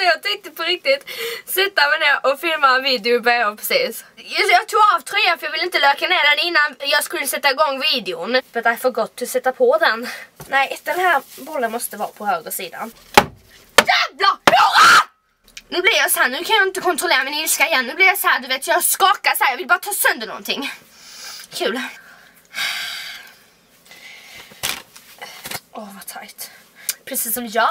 alltså jag tänkte på riktigt sätta mig ner och filma en video i bh precis. Jag, jag tog av tröjan för jag ville inte löka ner den innan jag skulle sätta igång videon. But I forgot to sätta på den. Nej, den här bollen måste vara på höger sidan. Jävla hora! Nu blir jag så här, nu kan jag inte kontrollera min ilska igen. Nu blir jag så här, du vet, jag skakar så här. Jag vill bara ta sönder någonting. Kul. Åh, oh, vad tajt. Precis som jag.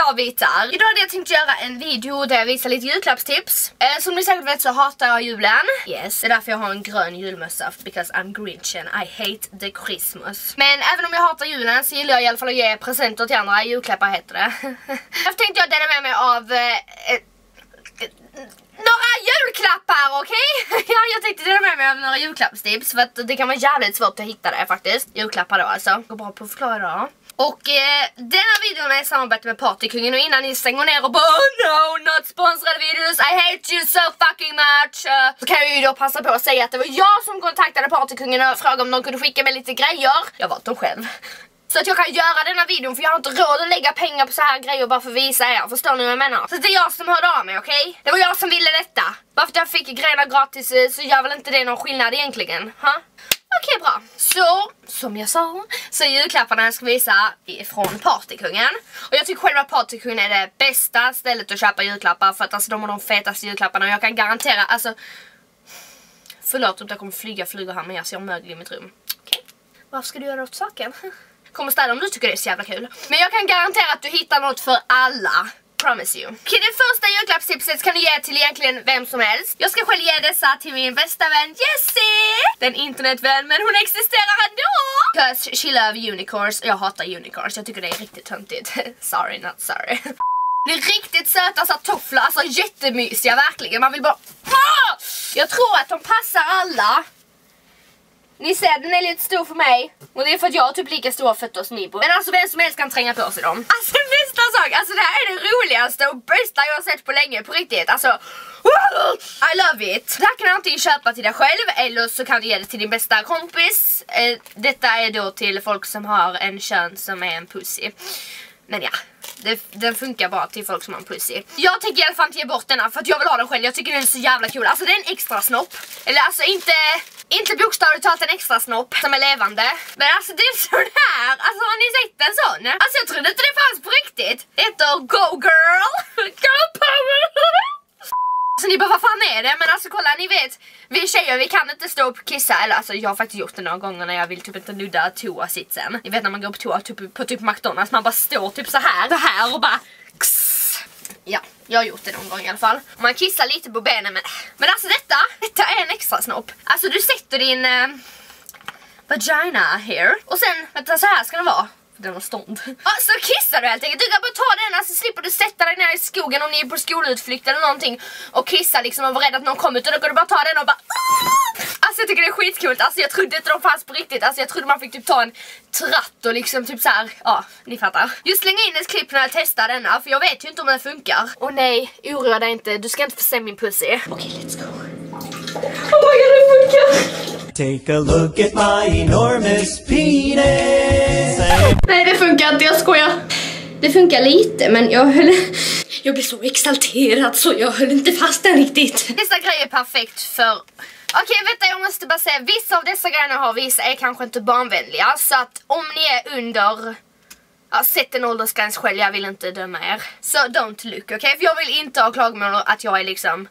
Chokladbitar. Idag hade jag tänkt göra en video där jag visar lite julklappstips. Eh, som ni säkert vet så hatar jag julen. Yes, det är därför jag har en grön julmössa. Because I'm grinch and I hate the Christmas. Men även om jag hatar julen så gillar jag i alla fall att ge presenter till andra. Julklappar heter det. Därför tänkte jag dela med mig av eh, eh, några julklappar, okej? Okay? ja, jag tänkte dela med mig av några julklappstips för att det kan vara jävligt svårt att hitta det faktiskt. Julklappar då alltså. Går bra på att förklara då. Och eh, denna videon är i samarbete med Partykungen och innan ni stänger ner och bara oh no, not sponsrade videos, I hate you so fucking much. Uh, så kan jag ju då passa på att säga att det var jag som kontaktade Partykungen och frågade om de kunde skicka mig lite grejer. Jag valt dem själv. Så att jag kan göra denna videon för jag har inte råd att lägga pengar på så här grejer bara för att visa er. Förstår ni vad jag menar? Så det är jag som hörde av mig, okej? Okay? Det var jag som ville detta. Bara för att jag fick grejerna gratis eh, så gör väl inte det någon skillnad egentligen? Ha? Okej, okay, bra. Så, som jag sa, så är julklapparna jag ska visa från Partykungen. Och jag tycker själva Partykungen är det bästa stället att köpa julklappar för att alltså, de har de fetaste julklapparna och jag kan garantera, alltså... Förlåt om jag kommer flyga flugor här men jag ser mögel i mitt rum. Okej, okay. vad ska du göra åt saken? Kommer städa om du tycker det är så jävla kul. Men jag kan garantera att du hittar något för alla. Promise you. Okej, det första julklappstipset kan du ge till egentligen vem som helst. Jag ska själv ge dessa till min bästa vän Jessie! Den internetvän, men hon existerar ändå! 'Cause she love unicorns. Jag hatar unicorns, jag tycker det är riktigt töntigt. sorry, not sorry. Det är riktigt söta så tofflor, alltså jättemysiga verkligen. Man vill bara... Ah! Jag tror att de passar alla. Ni ser, den är lite stor för mig. Och det är för att jag har typ lika stora fötter som ni på. Men alltså vem som helst kan tränga på sig dem. Alltså nästa sak, alltså det här är det roligaste och bästa jag har sett på länge på riktigt. Alltså, I love it. Det här kan du antingen köpa till dig själv eller så kan du ge det till din bästa kompis. Eh, detta är då till folk som har en kön som är en pussy. Men ja, det, den funkar bara till folk som har en pussy. Jag tänker i alla fall inte ge bort denna för att jag vill ha den själv. Jag tycker den är så jävla kul. Alltså det är en extra snopp. Eller alltså inte, inte bokstavligt talat en extra snopp som är levande. Men alltså det är sån här. Alltså har ni sett en sån? Alltså jag trodde inte det fanns på riktigt. Det heter Go Girl. Go Power. Så ni bara, vad fan är det? Men alltså kolla, ni vet, vi tjejer vi kan inte stå upp och kissa. Eller alltså jag har faktiskt gjort det några gånger när jag vill typ inte nudda toasitsen. Ni vet när man går på toa typ, på typ McDonalds, man bara står typ så här, så här och bara kss. Ja, jag har gjort det någon gång i alla fall. Man kissar lite på benen men, men alltså detta, detta är en extra snopp. Alltså du sätter din eh, vagina här och sen, vänta så här ska den vara den har stånd. Ja, så kissar du helt enkelt. Du kan bara ta den, alltså slipper du sätta dig ner i skogen om ni är på skolutflykt eller någonting och kissa liksom och vara rädd att någon kommer ut och då kan du bara ta den och bara ah! Jag tycker det är skitkult, alltså jag trodde inte de fanns på riktigt, alltså jag trodde man fick typ ta en tratt och liksom typ så här, ja, ni fattar. Just slänga in ett klipp när jag testar denna, för jag vet ju inte om den funkar. Och nej, oroa dig inte, du ska inte få se min pussy. Okej, okay, let's go. Oh my god, den funkar! Take a look at my enormous penis. Nej, det funkar inte, jag skojar. Det funkar lite, men jag höll... Jag blev så exalterad så jag höll inte fast den riktigt. Nästa grej är perfekt för... Okej, okay, vänta, jag måste bara säga. Vissa av dessa grejerna har vissa är kanske inte barnvänliga. Så att om ni är under... Ja, sätt en åldersgräns själv, jag vill inte döma er. Så don't look, okej? Okay? För jag vill inte ha klagomål att jag är liksom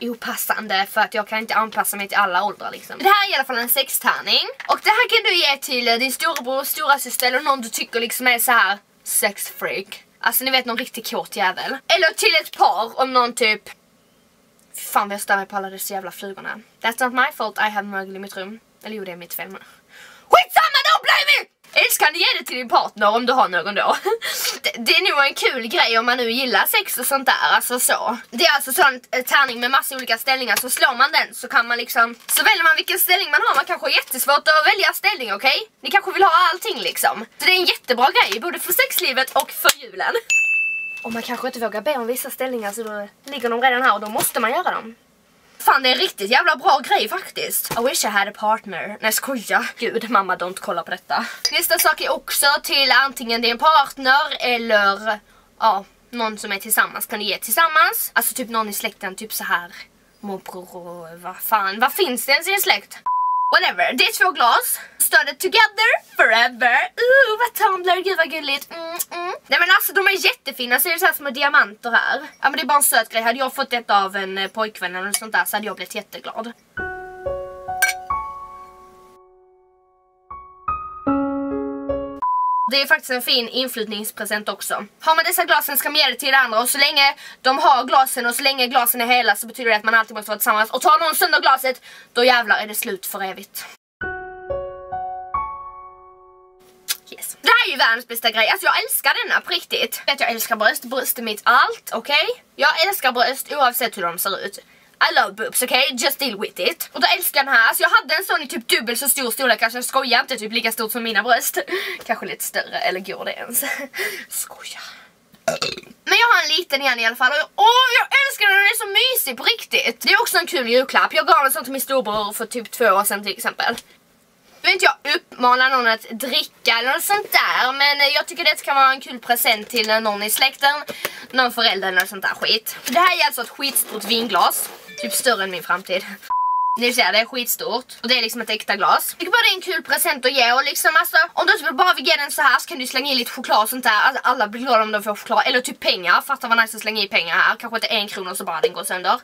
opassande för att jag kan inte anpassa mig till alla åldrar liksom. Det här är i alla fall en sextärning. Och det här kan du ge till din storebror, storasyster eller någon du tycker liksom är så här sexfreak. Alltså ni vet någon riktigt kåt jävel. Eller till ett par om någon typ Fan vad jag stör mig på alla dessa jävla flugorna. That's not my fault, I have mögel i mitt rum. Eller jo det är mitt fel men... Skitsamma då Blavy! Eller kan du ge det till din partner om du har någon då. Det, det är nog en kul grej om man nu gillar sex och sånt där, alltså så. Det är alltså sån eh, tärning med massa olika ställningar, så slår man den så kan man liksom, så väljer man vilken ställning man har. Man kanske har jättesvårt att välja ställning, okej? Okay? Ni kanske vill ha allting liksom. Så det är en jättebra grej, både för sexlivet och för julen. Och man kanske inte vågar be om vissa ställningar så då ligger de redan här och då måste man göra dem. Fan det är en riktigt jävla bra grej faktiskt. I wish I had a partner. Nej skoja. Gud mamma don't kolla på detta. Nästa sak är också till antingen din partner eller ja, någon som är tillsammans kan du ge tillsammans. Alltså typ någon i släkten, typ så här morbror och vad fan, vad finns det ens i en släkt? Whatever, det är två glas. Started together forever. Ooh, vad Tumblr, gud vad gulligt. Mm, mm. Nej men alltså de är jättefina, ser det så här små diamanter här. Ja men det är bara en söt grej. Hade jag fått detta av en eh, pojkvän eller sånt där så hade jag blivit jätteglad. Det är faktiskt en fin inflyttningspresent också. Har man dessa glasen ska man ge det till det andra och så länge de har glasen och så länge glasen är hela så betyder det att man alltid måste vara tillsammans. Och tar någon sönder glaset, då jävlar är det slut för evigt. Yes. Det här är ju världens bästa grej, alltså jag älskar denna på riktigt. Vet jag älskar bröst, bröst är mitt allt, okej? Okay? Jag älskar bröst oavsett hur de ser ut. I love boobs, okej? Okay? Just deal with it. Och då älskar jag den här. så jag hade en sån i typ dubbel så stor storlek. Alltså jag skojar inte, typ lika stort som mina bröst. Kanske lite större, eller går det ens? Skoja. Men jag har en liten igen i alla fall. Och åh, jag älskar den, den är så mysig på riktigt. Det är också en kul julklapp. Jag gav en sån till min storbror för typ två år sedan till exempel. Nu vill inte jag uppmana någon att dricka eller något sånt där Men jag tycker det kan vara en kul present till någon i släkten Någon förälder eller något sånt där skit Det här är alltså ett skitstort vinglas Typ större än min framtid. Ni ser, det är skitstort. Och det är liksom ett äkta glas. Jag tycker bara det är en kul present att ge. Och liksom alltså, om du inte bara vill ge den så här så kan du slänga i lite choklad och sånt där. Alltså, alla blir glada om de får choklad. Eller typ pengar. Fatta vad nice att slänga i pengar här. Kanske inte en krona så bara den går sönder.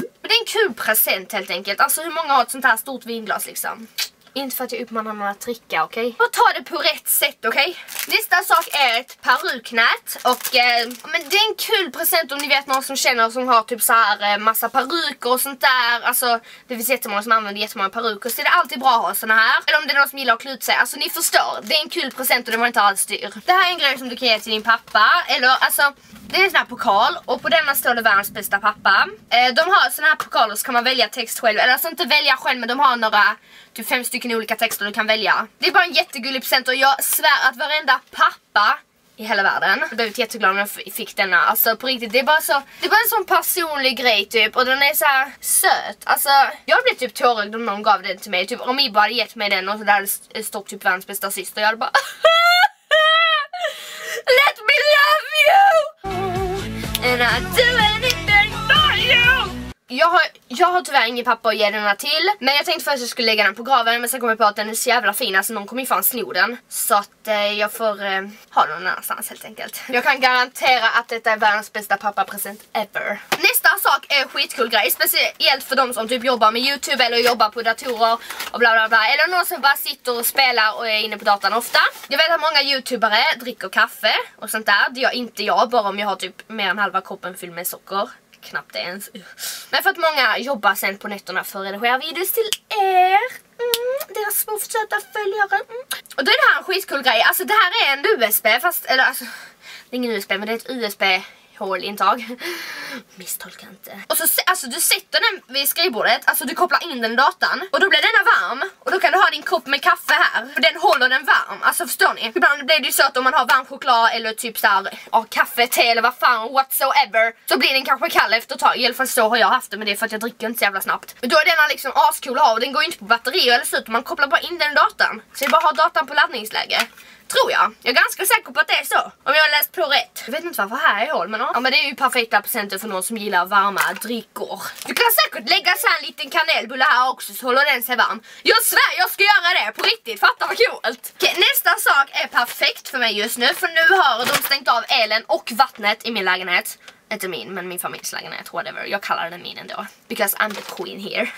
Men det är en kul present helt enkelt. Alltså hur många har ett sånt här stort vinglas liksom? Inte för att jag uppmanar någon att dricka, okej? Okay? Och ta det på rätt sätt, okej? Okay? Nästa sak är ett peruknät. Och eh, men det är en kul present om ni vet någon som känner som har typ så här eh, massa peruker och sånt där. Alltså det finns jättemånga som använder jättemånga peruker. Så det är alltid bra att ha såna här. Eller om det är någon som gillar att klä ut sig. Alltså ni förstår, det är en kul present och det var inte alls dyr. Det här är en grej som du kan ge till din pappa. Eller alltså, det är en sån här pokal. Och på denna står det världens bästa pappa. Eh, de har såna här pokaler så kan man välja text själv. Eller alltså inte välja själv men de har några typ fem stycken olika texter du kan välja. Det är bara en jättegullig present och jag svär att varenda pappa i hela världen. Jag blev jätteglad när jag fick denna. Alltså på riktigt, det är bara så Det är bara en sån personlig grej typ och den är så här söt. Alltså jag blev typ tårögd om någon gav den till mig. Typ om Ibba hade gett mig den och så där hade stått typ världens bästa syster. Jag hade bara Let me love you! And I do anything you! Jag har, jag har tyvärr ingen pappa att ge denna till Men jag tänkte först att jag skulle lägga den på graven Men sen kom jag på att den är så jävla fin Alltså någon kommer ju fan sno den. Så att eh, jag får eh, ha den någon annanstans helt enkelt. Jag kan garantera att detta är världens bästa pappapresent ever. Nästa sak är en skitkul grej Speciellt för de som typ jobbar med Youtube Eller jobbar på datorer och bla bla bla Eller någon som bara sitter och spelar och är inne på datorn ofta. Jag vet att många youtubare dricker kaffe och sånt där. Det gör inte jag bara om jag har typ mer än halva kroppen fylld med socker knappt ens. Men för att många jobbar sen på nätterna för att redigera videos till er. Mm, deras små söta följare. Mm. Och då är det här en skitcool grej. Alltså det här är en USB fast, eller alltså, det är ingen USB men det är ett USB hålintag. Misstolka inte. Och så alltså du sätter den vid skrivbordet, alltså du kopplar in den i datan och då blir denna varm och då kan du ha din kopp med kaffe här För den håller den varm. Alltså förstår ni? Ibland blir det ju så att om man har varm choklad eller typ såhär, ja kaffe, te eller vad fan whatsoever så blir den kanske kall efter ett tag. I alla fall så har jag haft det men det är för att jag dricker inte så jävla snabbt. Men då är denna liksom ascool att ha och den går ju inte på batteri eller så utan man kopplar bara in den i datan. Så det är bara att ha datan på laddningsläge. Tror jag. Jag är ganska säker på att det är så. Om jag har läst på rätt. Jag vet inte varför här är hål men ja. men det är ju perfekta presenter för någon som gillar varma drickor. Du kan säkert lägga så en liten kanelbulle här också så håller den sig varm. Jag svär jag ska göra det på riktigt. Fatta vad coolt. Okej, nästa sak är perfekt för mig just nu. För nu har de stängt av elen och vattnet i min lägenhet. Inte min, men min familjs lägenhet, whatever. Jag kallar den min ändå. Because I'm the queen here.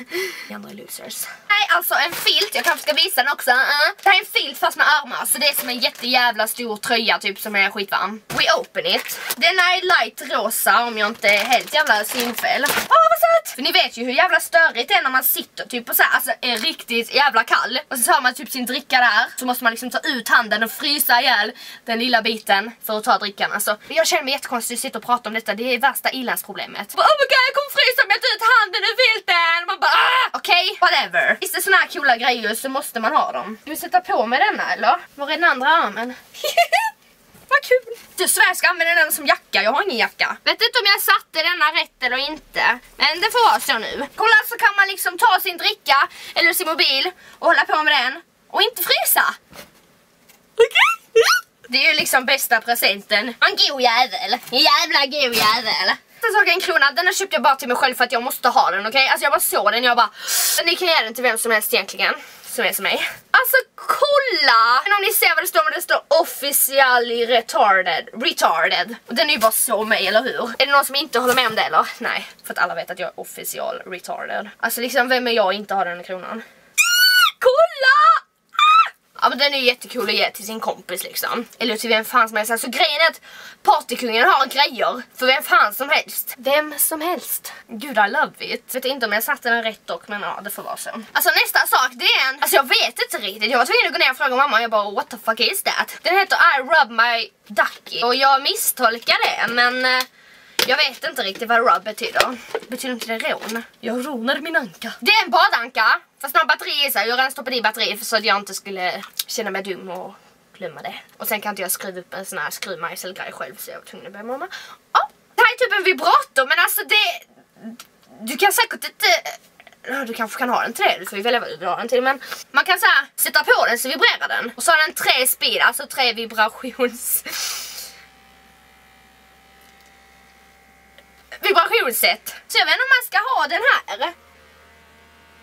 Ni andra är losers. Nej, alltså en filt. Jag kanske ska visa den också. Uh. Det här är en filt fast med armar. Så det är som en jättejävla stor tröja typ som är skitvarm. We open it. Den är light rosa om jag inte är helt jävla synfel. Åh, oh, vad söt! För ni vet ju hur jävla störigt det är när man sitter typ på så här, alltså är riktigt jävla kall. Och så tar man typ sin dricka där. Så måste man liksom ta ut handen och frysa ihjäl den lilla biten för att ta drickan. Alltså, jag känner mig jättekonstig att sitta och prata om detta det är värsta ilandsproblemet. Oh my god jag kommer frysa om jag tar ut handen ur filten! Man bara ah! Okej, okay, whatever. Visst är såna här coola grejer så måste man ha dem. Ska vi sätta på med denna eller? Var är den andra armen? vad kul! Du svär jag ska använda den som jacka, jag har ingen jacka. Vet inte om jag satte denna rätt eller inte. Men det får vara så nu. Kolla så kan man liksom ta sin dricka eller sin mobil och hålla på med den. Och inte frysa. Det är ju liksom bästa presenten. En god jävel. En jävla god jävel. Den saken en krona, den köpte jag bara till mig själv för att jag måste ha den, okej? Okay? Alltså jag bara såg den, jag bara... Ni kan ge den till vem som helst egentligen som är som mig. Alltså kolla! Men om ni ser vad det står, men det står officially retarded. Retarded. Och den är ju bara så mig, eller hur? Är det någon som inte håller med om det eller? Nej, för att alla vet att jag är official retarded. Alltså liksom, vem är jag inte har den kronan? Kolla! Ja men den är jättecool att ge till sin kompis liksom. Eller till vem fan som helst. Alltså grejen är att partykungen har grejer för vem fan som helst. Vem som helst. Gud I love it. Vet inte om jag satte den rätt dock men ja det får vara så. Alltså nästa sak det är en, alltså jag vet inte riktigt. Jag var tvungen att gå ner och fråga mamma och jag bara what the fuck is that? Den heter I rub my ducky och jag misstolkar det men eh, jag vet inte riktigt vad rub betyder. Betyder inte det rån? Jag rånade min anka. Det är en badanka. Fast någon batteri i sig. Jag redan stoppat i batteri för så att jag inte skulle känna mig dum och glömma det. Och sen kan inte jag skruva upp en sån här skruvmejselgrej själv så jag var tvungen att be mamma. Oh, det här är typ en vibrator men alltså det... Du kan säkert inte... Du kanske kan ha den till det, du får ju välja vad du vill ha den till men man kan här, sätta på den så vibrerar den. Och så har den tre speed, alltså tre vibrations vibrationssätt. Så jag vet inte om man ska ha den här.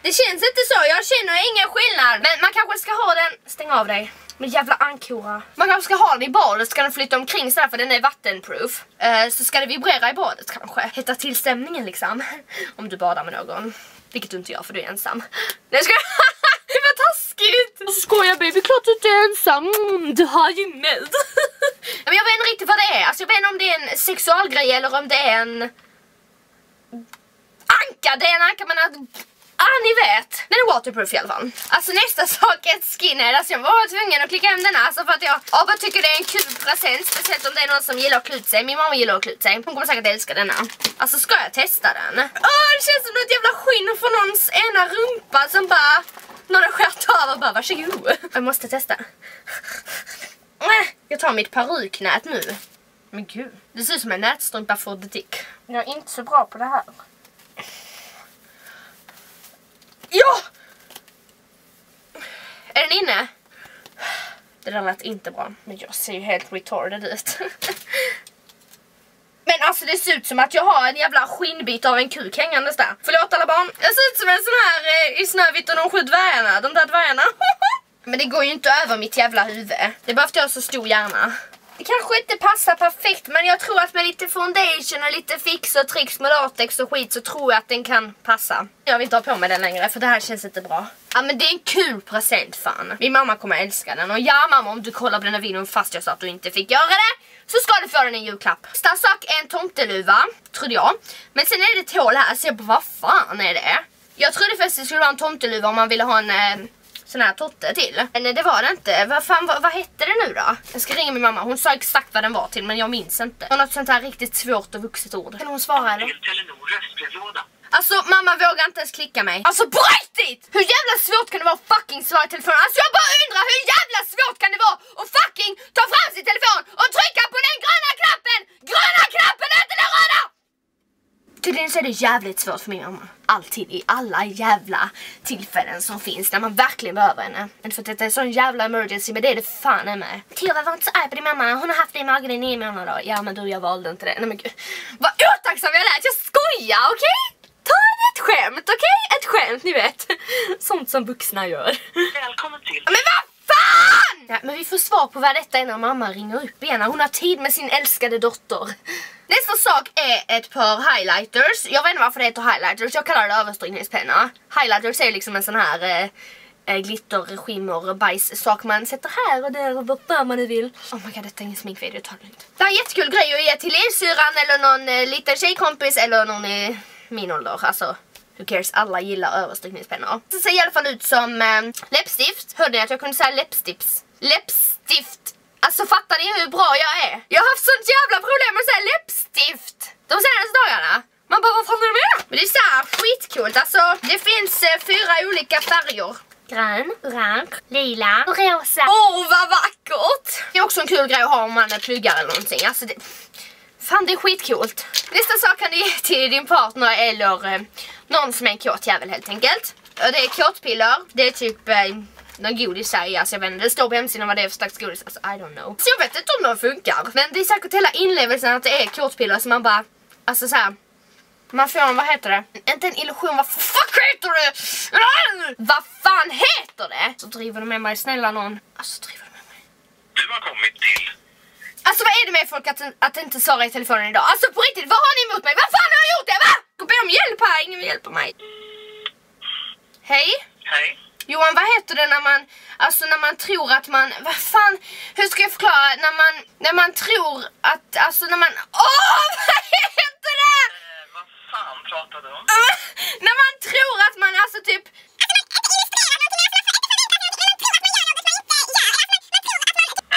Det känns inte så, jag känner ingen skillnad. Men man kanske ska ha den, stäng av dig. Men jävla ankora. Man kanske ska ha den i badet, ska den flytta omkring sådär för den är vattenproof. Uh, så ska det vibrera i badet kanske. Hetta till stämningen liksom. Om du badar med någon. Vilket du inte gör för du är ensam. Nej ska Det var taskigt! Skojar baby, klart du inte är ensam. Mm, du har ju med. Men jag vet inte riktigt vad det är. Alltså jag vet inte om det är en sexualgrej eller om det är en anka, det är en anka men att... Ah, ni vet! Den är waterproof i alla fall. Alltså nästa sak är ett skinhead. Alltså jag var tvungen att klicka hem den här alltså för att jag bara tycker det är en kul present. Speciellt om det är någon som gillar att klä ut sig. Min mamma gillar att klä ut sig. Hon kommer säkert älska denna. Alltså ska jag testa den? Åh, oh, det känns som ett jävla skinn från någons ena rumpa som bara... Någon har skärt av och bara varsågod. Jag måste testa. Äh, jag tar mitt peruknät nu. Men gud, det ser ut som en nätstrumpa för the dick. Jag är inte så bra på det här. Ja! Är den inne? Det där lät inte bra. Men jag ser ju helt retarded ut. Men alltså det ser ut som att jag har en jävla skinnbit av en kuk hängandes där. Förlåt alla barn. Jag ser ut som en sån här eh, i Snövit och de sju dvärgarna. De där dvärgarna. Men det går ju inte över mitt jävla huvud. Det är bara för att jag har så stor hjärna. Det kanske inte passar perfekt men jag tror att med lite foundation och lite fix och tricks med latex och skit så tror jag att den kan passa. Jag vill inte ha på mig den längre för det här känns inte bra. Ja men det är en kul present fan. Min mamma kommer älska den och ja mamma om du kollar på den här videon fast jag sa att du inte fick göra det så ska du få den i julklapp. Nästa sak är en tomteluva, trodde jag. Men sen är det ett hål här så jag bara vad fan är det? Jag trodde först det skulle vara en tomteluva om man ville ha en eh, sån här totte till. Men det var det inte. Vad fan, vad, vad hette det nu då? Jag ska ringa min mamma. Hon sa exakt vad den var till men jag minns inte. Hon har något sånt här riktigt svårt och vuxet ord. Kan hon svara eller? Alltså mamma vågar inte ens klicka mig. Alltså på riktigt! Hur jävla svårt kan det vara att fucking svara i telefon? Alltså jag bara undrar hur jävla svårt kan det vara att fucking ta fram sin telefon och trycka på den gröna knappen! Gröna knappen, inte den röda! Tydligen så är det jävligt svårt för min mamma. Alltid, i alla jävla tillfällen som finns när man verkligen behöver henne. Inte för att det är sån jävla emergency, men det är det fan är med. Tiva var inte så arg på din mamma, hon har haft det i magen i nio månader. Ja men du, jag valde inte det. Nej men gud. Vad otacksam jag lät, jag skojar, okej? Okay? Ta ett skämt, okej? Okay? Ett skämt, ni vet. Sånt som vuxna gör. Välkommen till. Men vad fan! Ja, men vi får svar på vad detta är när mamma ringer upp igen. Hon har tid med sin älskade dotter. Nästa sak är ett par highlighters. Jag vet inte varför det heter highlighters, jag kallar det överstrykningspenna. Highlighters är liksom en sån här eh, eh, glitter, skimmer, bajs sak man sätter här och där och var man nu vill. Oh my god, detta är ingen sminkvideo, ta det lugnt. Det är en jättekul grej att ge till lillsyrran eller någon eh, liten tjejkompis eller någon i min ålder. Alltså, who cares, alla gillar överstrykningspennor. Det ser i alla fall ut som eh, läppstift. Hörde ni att jag kunde säga läppstift? Läppstift Alltså fattar ni hur bra jag är? Jag har haft sånt jävla problem med att läppstift de senaste dagarna. Man bara, vad fan är det med? Men det är såhär skitcoolt. Alltså, det finns eh, fyra olika färger. grön, orange, lila och rosa. Åh, oh, vad vackert! Det är också en kul grej att ha om man pluggar eller någonting. Alltså det... Fan, det är skitcoolt. Nästa sak kan du ge till din partner eller eh, någon som är en kåt jävel helt enkelt. Och det är kåtpiller. Det är typ... Eh, någon godis här alltså jag vet inte, det står på hemsidan vad det är för slags godis, alltså I don't know. Så jag vet inte om de funkar, men det är säkert hela inlevelsen att det är kåtpiller så man bara, alltså så här, man får en, vad heter det? Inte en illusion, vad fuck heter det? Vad fan heter det? Så driver de med mig, snälla någon. Alltså driver de med mig. Du har kommit till... Alltså vad är det med folk att, att inte svara i telefonen idag? Alltså på riktigt, vad har ni emot mig? Vad fan har jag gjort det? Va? Gå be om hjälp här, ingen hjälper mig. Hej? Hej. Johan, vad heter det när man, alltså när man tror att man, vad fan, hur ska jag förklara, när man, när man tror att, alltså när man, åh, vad heter det? Eh, vad fan pratar du om? när man tror att man, alltså typ,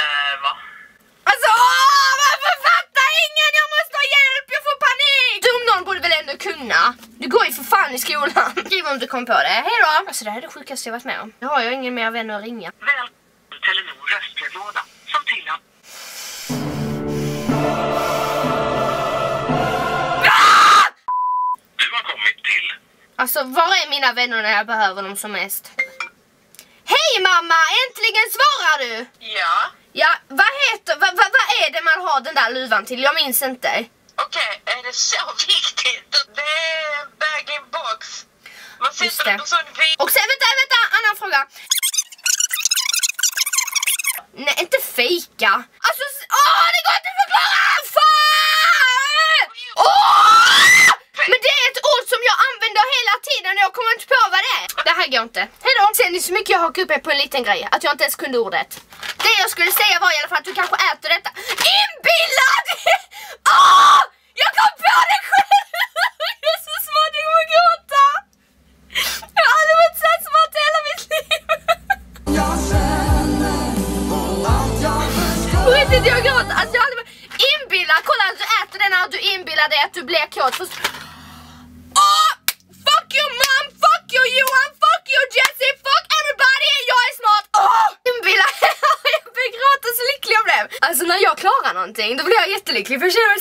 Eh, va? alltså åh, varför fattar ingen? Jag måste ha hjälp, jag får panik! Du om någon borde väl ändå kunna? Du går ju för fan i skolan. Skriv om du kom på det, hej då! Alltså det här är det sjukaste jag varit med om. Nu har jag ingen mer vän att ringa. Välkommen till Telenor röstbrevlåda som tillhör... Du har kommit till... Alltså var är mina vänner när jag behöver dem som mest? Hej mamma! Äntligen svarar du! Ja? Ja, vad heter, vad, vad, vad är det man har den där luvan till? Jag minns inte. Okej, är det så Just det. Och sen, vänta, vänta, annan fråga. Nej, inte fika. Alltså, åh, det går inte att förklara! Fan! Åh! Men det är ett ord som jag använder hela tiden och jag kommer inte på vad det är. Det här går inte. Hejdå! Det är så mycket jag hakar upp mig på en liten grej, att jag inte ens kunde ordet. Det jag skulle säga var i alla fall att du kanske äter detta.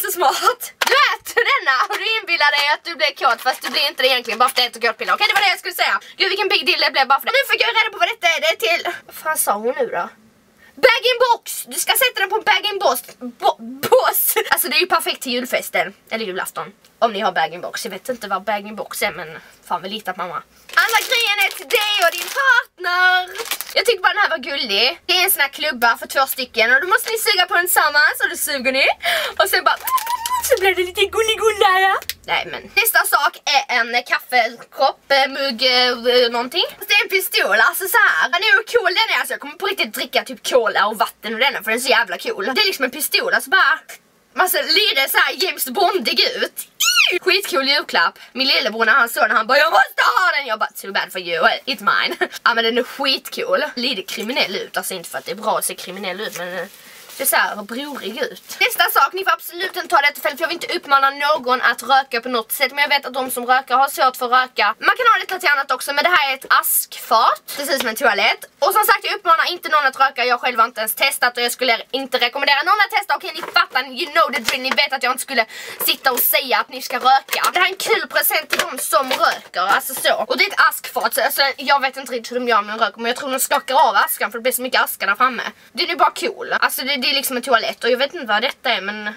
Så smart. Du äter denna och du inbillar dig att du blir kåt fast du blir inte det egentligen bara för att du äter kåtpiller. Okej det var det jag skulle säga. Gud vilken big deal det blev bara för det. Nu fick jag reda på vad detta är, det är till... Vad fan sa hon nu då? Bag-in-box! Du ska sätta den på bag-in-box. Det är ju perfekt till julfesten. Eller julafton. Om ni har bag-in-box. Jag vet inte vad bag-in-box är men fan vi litar på mamma. Andra grejen är till dig och din partner. Jag tyckte bara den här var gullig. Det är en sån här klubba för två stycken och då måste ni suga på den tillsammans och då suger ni. Och sen bara så blir det lite gulligulla ja. Nej men nästa sak är en kaffekopp, eh, mugg, eh, någonting. Det är en pistol, alltså så här. Den är ju cool den är, alltså jag kommer på riktigt dricka typ cola och vatten och denna för den är så jävla cool. Det är liksom en pistol, alltså bara man ser så här James Bondig ut. Skitcool julklapp. Min lillebror när han såg den han bara jag måste ha den. Jag bara too bad for you, it's mine. ja men den är skitcool. Lite kriminell ut, alltså inte för att det är bra att se kriminell ut men eh, eh, det ser här brorig ut. Nästa sak, ni får absolut inte ta det för jag vill inte uppmana någon att röka på något sätt. Men jag vet att de som röker har svårt för att röka. Man kan ha detta till annat också men det här är ett askfat. Precis som en toalett. Och som sagt jag uppmanar inte någon att röka. Jag själv har inte ens testat och jag skulle inte rekommendera någon att testa. Okej ni fattar, you know the drill. Ni vet att jag inte skulle sitta och säga att ni ska röka. Det här är en kul present till de som röker. Alltså så. Och det är ett askfat. Så, alltså, jag vet inte riktigt hur de gör med en rök. Men jag tror de skakar av askan för det blir så mycket aska där framme. Det är ju bara cool. Alltså det, det det är liksom en toalett och jag vet inte vad detta är men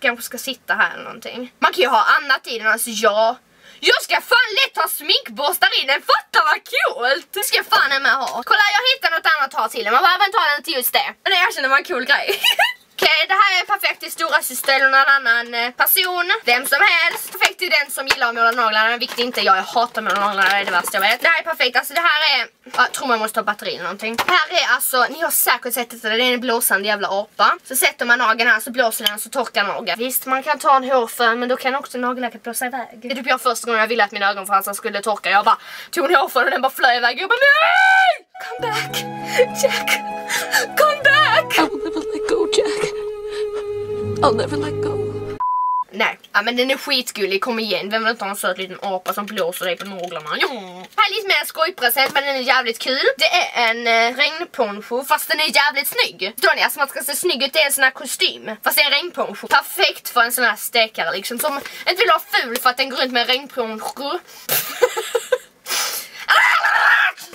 kanske ska sitta här eller någonting. Man kan ju ha annat i den, alltså ja. Jag ska fan lätt ha sminkborstar i den, fatta vad coolt! Det ska jag fan med ha. Kolla jag hittade något annat att ha till den, man behöver inte ha den till just det. Men det erkänner var en cool grej. Okej, det här är perfekt till stora syster eller någon annan eh, person. Vem som helst. Perfekt till den som gillar att måla naglarna. Vilket inte jag, jag hatar att måla naglarna, det är det värsta jag vet. Det här är perfekt, alltså det här är... Jag tror man måste ha batteri eller någonting. Här är alltså, ni har säkert sett detta, det är en blåsande jävla apa. Så sätter man nageln här så blåser den så torkar nageln. Visst, man kan ta en hårfön men då kan också nagellacket blåsa iväg. Det är typ jag första gången jag ville att mina ögonfransar skulle torka. Jag bara tog en hårfön och den bara flög iväg. Jag bara nej! Come back! Jack! Come back! I will never let go, Jack. I'll never let go. Nej, Ja men den är skitgullig, kom igen. Vem vill inte ha en söt liten apa som blåser dig på naglarna? Ja. Här är lite mer skojpresent men den är jävligt kul. Det är en eh, regnponcho fast den är jävligt snygg. Förstår ni? Alltså man ska se snygg ut, det är en sån här kostym. Fast det är en regnponcho. Perfekt för en sån här stekare liksom som inte vill vara ful för att den går runt med en regnponcho.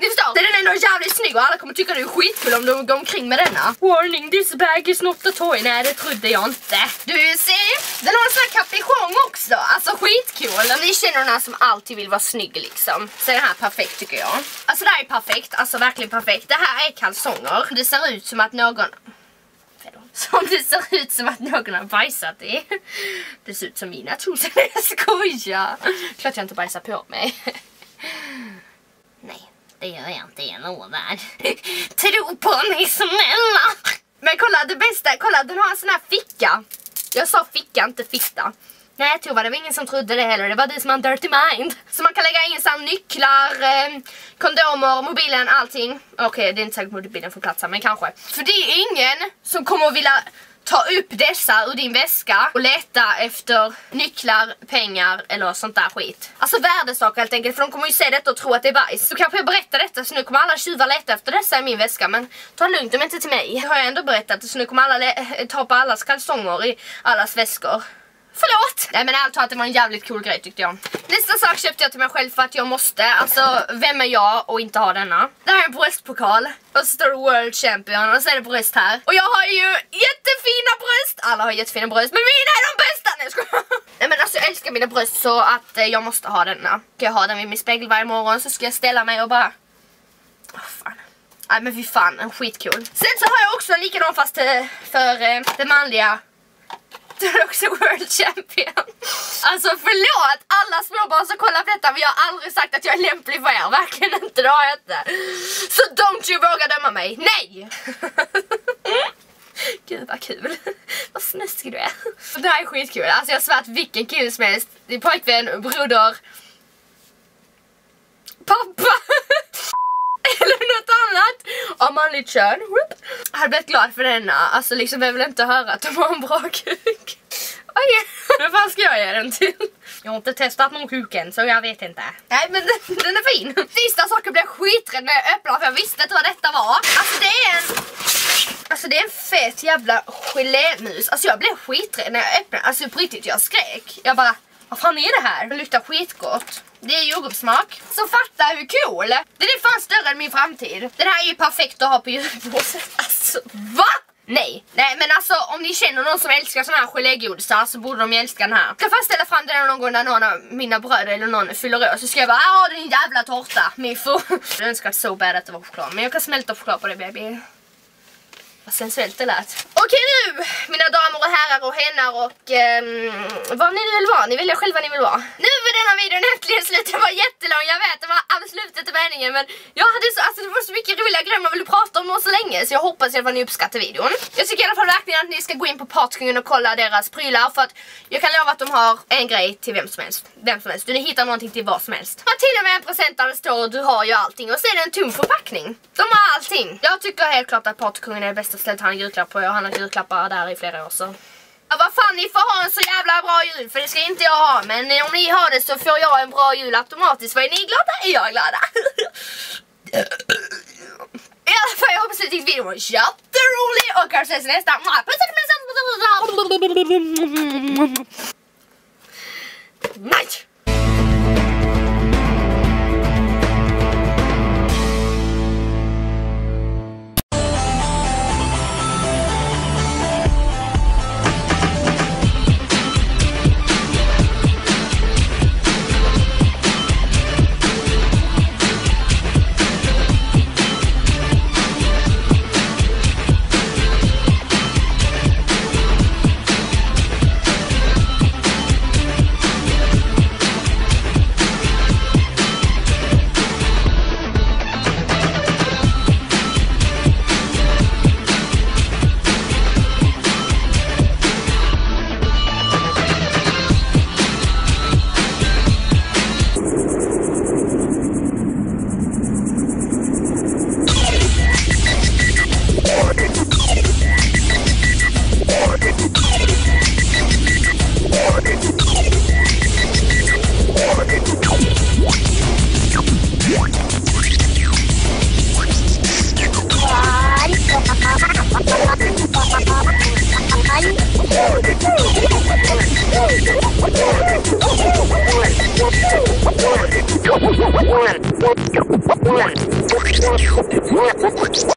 Ni förstår, den är ändå jävligt snygg och alla kommer tycka det är skitkul om de går omkring med denna. Warning, this bag is not a toy. Nej, det trodde jag inte. Du ser, den har en sån här capuchon också. Alltså skitkul. Om ni känner den här som alltid vill vara snygg liksom. Så den här perfekt tycker jag. Alltså det här är perfekt, alltså verkligen perfekt. Det här är kalsonger. Det ser ut som att någon... Som det ser ut som att någon har bajsat i. Det ser ut som mina trosor. Jag skojar. Klart jag inte bajsar på mig. Det gör jag inte, jag lovar. Tro på mig snälla! Men kolla det bästa, kolla den har en sån här ficka. Jag sa ficka, inte fitta. Nej Tova, det var ingen som trodde det heller. Det var du som har en dirty mind. Så man kan lägga in så nycklar, eh, kondomer, mobilen, allting. Okej, okay, det är inte säkert mobilen får plats här, men kanske. För det är ingen som kommer att vilja ta upp dessa ur din väska och leta efter nycklar, pengar eller sånt där skit. Alltså värdesaker helt enkelt, för de kommer ju se detta och tro att det är bajs. Så kanske jag berättar detta så nu kommer alla tjuvar leta efter dessa i min väska. Men ta lugnt, de är inte till mig. Det har jag ändå berättat så nu kommer alla eh, ta på allas kalsonger i allas väskor. Förlåt! Nej men ärligt talat det var en jävligt cool grej tyckte jag. Nästa sak köpte jag till mig själv för att jag måste. Alltså vem är jag och inte ha denna? Det här är en bröstpokal. Och så står det World Champion och så är det bröst här. Och jag har ju jättefina bröst! Alla har jättefina bröst men mina är de bästa! Nej, jag Nej men alltså jag älskar mina bröst så att eh, jag måste ha denna. Ska jag ha den vid min spegel varje morgon så ska jag ställa mig och bara... Åh oh, fan. Nej men fy fan, en skitcool. Sen så har jag också en likadan fast eh, för eh, det manliga du är också world champion. Alltså förlåt alla småbarn som kollar på detta men jag har aldrig sagt att jag är lämplig för er. Verkligen inte, det har jag inte. Så don't you våga döma mig. Nej! Gud vad kul. vad snuskig du är. Det här är skitkul. Alltså jag svär att vilken kille som helst. Pojkvän, broder, pappa eller något annat av manligt kön. Jag hade blivit glad för denna. Alltså liksom jag vill inte höra att de har en bra kuk. Oj, vem fan ska jag ge den till? Jag har inte testat någon kuk än så jag vet inte. Nej men den, den är fin. Sista saken blev skiträdd när jag öppnade för jag visste inte vad detta var. Alltså det är en... Alltså det är en fet jävla gelémus. Alltså jag blev skiträdd när jag öppnade. Alltså på riktigt jag skrek. Jag bara, vad fan är det här? Det luktar skitgott. Det är jordgubbssmak. Så fatta hur cool! Den är fan större än min framtid. Den här är ju perfekt att ha på julbordet. Alltså, va? Nej, nej men alltså om ni känner någon som älskar såna här gelégodisar så borde de ju älska den här. Jag kan fast ställa fram den någon gång när någon av mina bröder eller någon fyller år så ska jag bara ja din jävla tårta, miffo. Jag önskar så bad att det var choklad men jag kan smälta choklad på det baby. Vad sensuellt det lät. Okej nu, mina damer och herrar och hennar och um, vad ni vill vara. Ni väljer själva ni vill vara. Nu är denna videon äntligen slut. Den var jättelång, jag vet. Det var absolut inte meningen. Men jag hade så, alltså, det var så mycket roliga grejer man ville prata om så länge. Så jag hoppas i alla fall ni uppskattar videon. Jag tycker i alla fall verkligen att ni ska gå in på Patreon och kolla deras prylar. För att jag kan lova att de har en grej till vem som helst. Vem som helst. Du hittar någonting till vad som helst. De har till och med en present där det står du har ju allting. Och så är det en tom förpackning. De har allting. Jag tycker helt klart att Patreon är det bästa han julklapp på. Jag har handlat julklappar där i flera år så. Ja, vad fan, ni får ha en så jävla bra jul för det ska inte jag ha. Men eh, om ni har det så får jag en bra jul automatiskt. Vad är ni glada? Är jag glada? I alla fall, jag hoppas att ni tyckte videon var jätterolig och kanske ses nästa. Night! One, one, one,